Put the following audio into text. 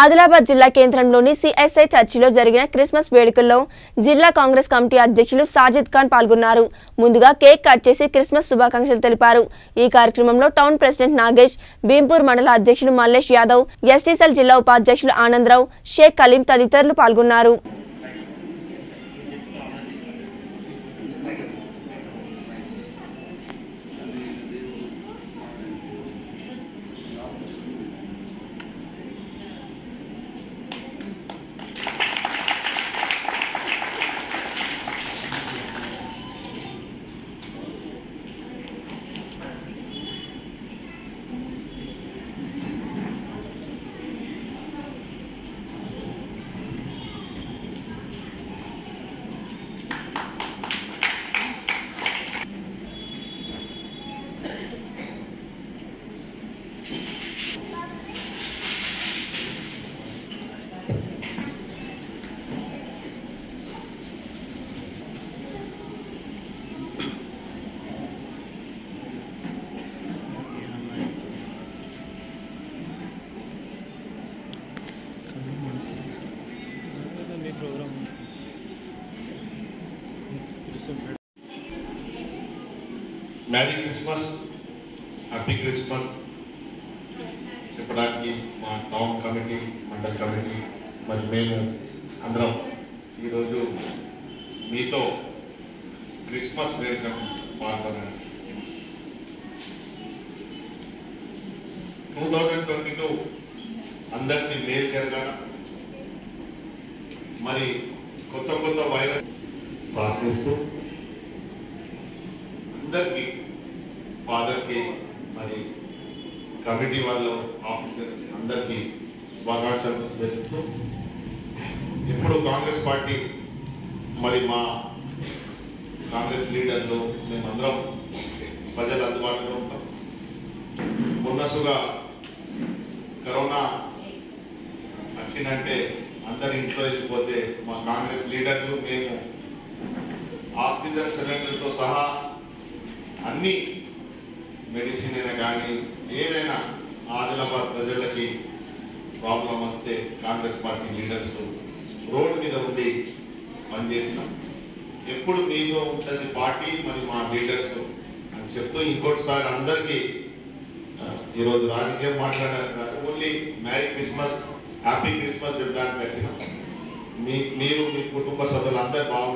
ఆదిలాబాద్ జిల్లా కేంద్రంలోని సిఎస్ఐ చర్చిలో జరిగిన క్రిస్మస్ వేడుకల్లో జిల్లా కాంగ్రెస్ కమిటీ అధ్యక్షులు సాజిద్ ఖాన్ పాల్గొన్నారు. ముందుగా కేక్ కట్ చేసి క్రిస్మస్ శుభాకాంక్షలు తెలిపారు. ఈ కార్యక్రమంలో టౌన్ ప్రెసిడెంట్ నాగేష్ భీంపూర్ మండల అధ్యక్షులు మల్లేష్ యాదవ్ ఎస్టీసీఎల్ జిల్లా ఉపాధ్యక్షులు ఆనందరావు షేక్ కలీం తదితరులు పాల్గొన్నారు. మ్యారీ క్రిస్మస్ హ్యాపీ క్రిస్మస్ చెప్పడానికి మా టౌన్ కమిటీ మండల్ కమిటీ మరి మేము అందరం ఈరోజు మీతో క్రిస్మస్ వేడుక పాల్గొనాలి టూ థౌజండ్ ట్వంటీ టూ అందరికీ మేలు జరగాల. మరి కొత్త కొత్త వైరస్ ప్రాసెస్తూ అందరికీ ఫాదర్కి మరి కమిటీ వాళ్ళు అందరికీ శుభాకాంక్షలు తెలుపుతూ ఇప్పుడు కాంగ్రెస్ పార్టీ మరి మా కాంగ్రెస్ లీడర్లు మేమందరం ప్రజల అందుబాటులో ఉంటాం. మున్నసుగా కరోనా వచ్చిందంటే అందరి ఇంట్లో వెళ్ళిపోతే మా కాంగ్రెస్ లీడర్లు మేము ఆక్సిజన్ సిలిండర్తో సహా అన్ని మెడిసిన్ అయినా కానీ ఏదైనా ఆదిలాబాద్ ప్రజలకి ప్రాబ్లం వస్తే కాంగ్రెస్ పార్టీ లీడర్స్ రోడ్ మీద ఉండి పనిచేసినాం ఎప్పుడు మీతో ఉంటుంది పార్టీ మరి మా లీడర్స్ అని చెప్తూ ఇంకోటిసారి అందరికీ ఈరోజు రాజకీయం మాట్లాడారు only merry Christmas happy Christmas చెప్పడానికి వచ్చినాం. మీ మీరు మీ కుటుంబ సభ్యులు అందరూ బాగుండాలని